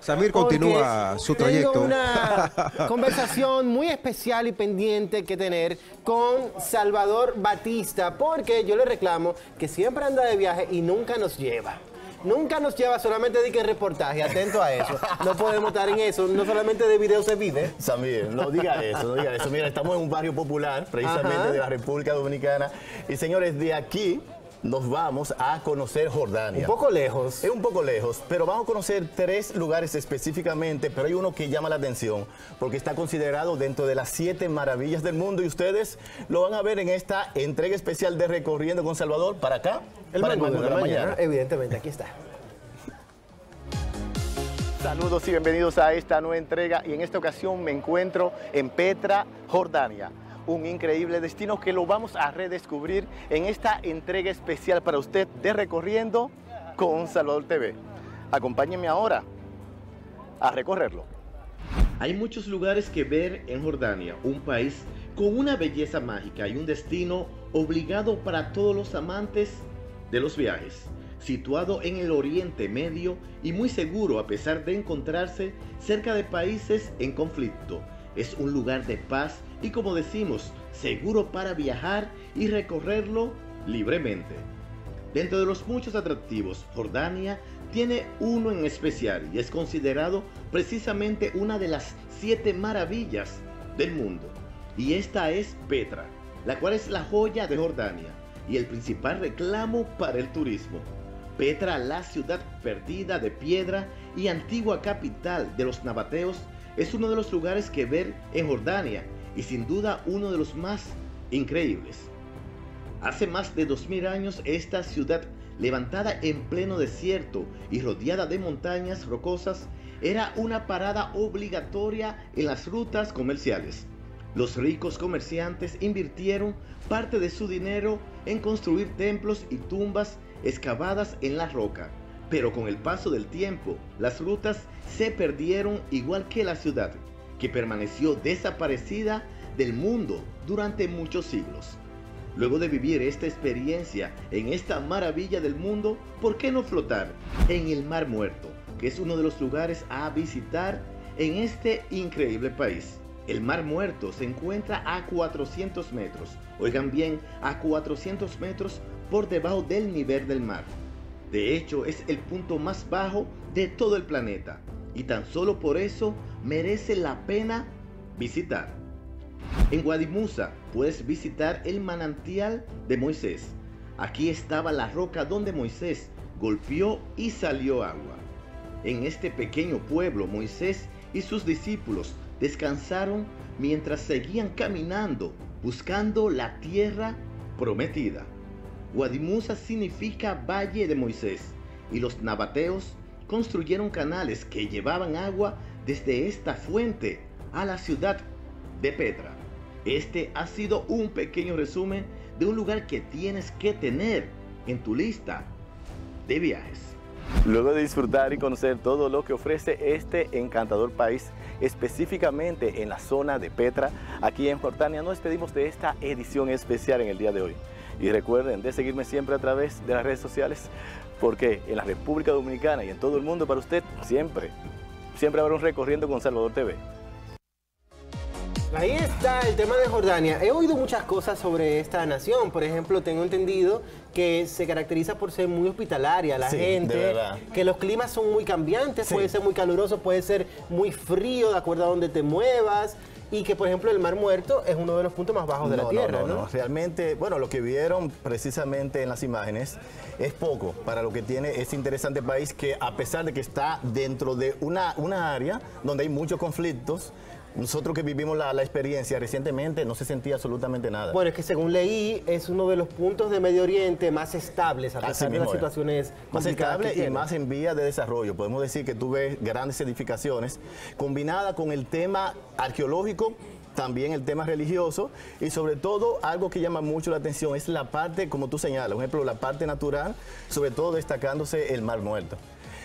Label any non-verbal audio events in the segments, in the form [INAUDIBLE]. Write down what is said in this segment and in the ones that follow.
Samir continúa su trayecto. Tengo una [LAUGHS] conversación muy especial y pendiente que tener con Salvador Batista, porque yo le reclamo que siempre anda de viaje y nunca nos lleva. Nunca nos lleva solamente de que reportaje, atento a eso. No podemos estar en eso, no solamente de video se vive. Samir, no diga eso, no diga eso. Mira, estamos en un barrio popular, precisamente Ajá. de la República Dominicana. Y señores, de aquí nos vamos a conocer Jordania. Un poco lejos. Es un poco lejos, pero vamos a conocer tres lugares específicamente, pero hay uno que llama la atención, porque está considerado dentro de las siete maravillas del mundo y ustedes lo van a ver en esta entrega especial de Recorriendo con Salvador para acá, El para menú de la mañana, evidentemente, aquí está. Saludos y bienvenidos a esta nueva entrega y en esta ocasión me encuentro en Petra, Jordania. Un increíble destino que lo vamos a redescubrir en esta entrega especial para usted de Recorriendo con Salvador TV. Acompáñenme ahora a recorrerlo. Hay muchos lugares que ver en Jordania, un país con una belleza mágica y un destino obligado para todos los amantes de los viajes. Situado en el Oriente Medio y muy seguro a pesar de encontrarse cerca de países en conflicto. Es un lugar de paz y como decimos, seguro para viajar y recorrerlo libremente. Dentro de los muchos atractivos, Jordania tiene uno en especial y es considerado precisamente una de las siete maravillas del mundo. Y esta es Petra, la cual es la joya de Jordania y el principal reclamo para el turismo. Petra, la ciudad perdida de piedra y antigua capital de los nabateos, es uno de los lugares que ver en Jordania y sin duda uno de los más increíbles. Hace más de 2000 años esta ciudad, levantada en pleno desierto y rodeada de montañas rocosas, era una parada obligatoria en las rutas comerciales. Los ricos comerciantes invirtieron parte de su dinero en construir templos y tumbas excavadas en la roca. Pero con el paso del tiempo, las rutas se perdieron igual que la ciudad, que permaneció desaparecida del mundo durante muchos siglos. Luego de vivir esta experiencia en esta maravilla del mundo, ¿por qué no flotar en el Mar Muerto, que es uno de los lugares a visitar en este increíble país? El Mar Muerto se encuentra a 400 metros, oigan bien, a 400 metros por debajo del nivel del mar. De hecho, es el punto más bajo de todo el planeta y tan solo por eso merece la pena visitar. En Guadimusa puedes visitar el manantial de Moisés. Aquí estaba la roca donde Moisés golpeó y salió agua. En este pequeño pueblo Moisés y sus discípulos descansaron mientras seguían caminando buscando la tierra prometida. Guadimusa significa Valle de Moisés y los nabateos construyeron canales que llevaban agua desde esta fuente a la ciudad de Petra. Este ha sido un pequeño resumen de un lugar que tienes que tener en tu lista de viajes. Luego de disfrutar y conocer todo lo que ofrece este encantador país, específicamente en la zona de Petra, aquí en Jordania, nos despedimos de esta edición especial en el día de hoy. Y recuerden de seguirme siempre a través de las redes sociales, porque en la República Dominicana y en todo el mundo para usted, siempre, siempre habrá un recorriendo con Salvador TV. Ahí está el tema de Jordania. He oído muchas cosas sobre esta nación. Por ejemplo, tengo entendido que se caracteriza por ser muy hospitalaria la Sí, gente, de verdad. que los climas son muy cambiantes, Sí. puede ser muy caluroso, puede ser muy frío de acuerdo a donde te muevas y que por ejemplo el Mar Muerto es uno de los puntos más bajos de la tierra, ¿no? Realmente, bueno, lo que vieron precisamente en las imágenes es poco para lo que tiene este interesante país que a pesar de que está dentro de una, una área donde hay muchos conflictos, nosotros que vivimos la, la experiencia recientemente no se sentía absolutamente nada. Bueno, es que según leí, es uno de los puntos de Medio Oriente más estables, a Así pesar de las mismo situaciones más estable y más en vía de desarrollo. Podemos decir que tú ves grandes edificaciones combinada con el tema arqueológico, también el tema religioso y sobre todo algo que llama mucho la atención es la parte, como tú señalas, por ejemplo, la parte natural, sobre todo destacándose el Mar Muerto.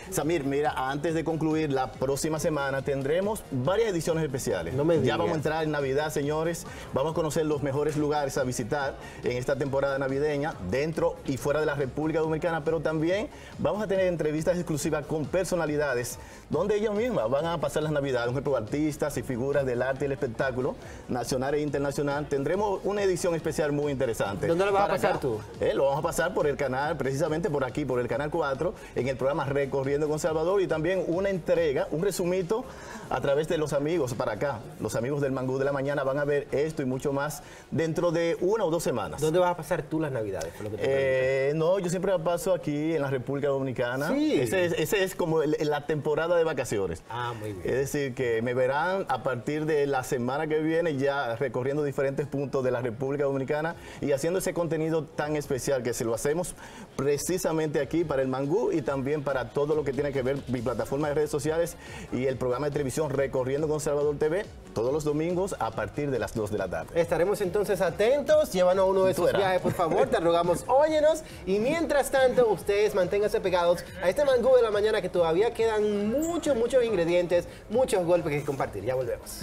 Samir, mira, antes de concluir, la próxima semana tendremos varias ediciones especiales. No me ya vamos a entrar en Navidad, señores. Vamos a conocer los mejores lugares a visitar en esta temporada navideña, dentro y fuera de la República Dominicana, pero también vamos a tener entrevistas exclusivas con personalidades donde ellas mismas van a pasar las Navidades, por ejemplo, artistas y figuras del arte y el espectáculo, nacional e internacional. Tendremos una edición especial muy interesante. ¿Dónde lo vas a pasar acá. tú? Eh, lo vamos a pasar por el canal, precisamente por aquí, por el canal 4, en el programa Recorriendo con Salvador y también una entrega, un resumito a través de los amigos para acá. Los amigos del Mangú de la Mañana van a ver esto y mucho más dentro de una o dos semanas. ¿Dónde vas a pasar tú las navidades? Fue lo que te pregunto. Eh, no, yo siempre la paso aquí en la República Dominicana. Sí. Ese es, ese es como el- la temporada de vacaciones. Ah, muy bien. Es decir, que me verán a partir de la semana que viene ya recorriendo diferentes puntos de la República Dominicana y haciendo ese contenido tan especial que se lo hacemos precisamente aquí para el Mangú y también para todo lo que tiene que ver mi plataforma de redes sociales y el programa de televisión Recorriendo con Salvador TV todos los domingos a partir de las 2 de la tarde. Estaremos entonces atentos, llévanos a uno de esos viajes, por favor, te rogamos, [LAUGHS] óyenos. Y mientras tanto, ustedes manténganse pegados a este mangú de la mañana que todavía quedan muchos, muchos ingredientes, muchos golpes que compartir. Ya volvemos.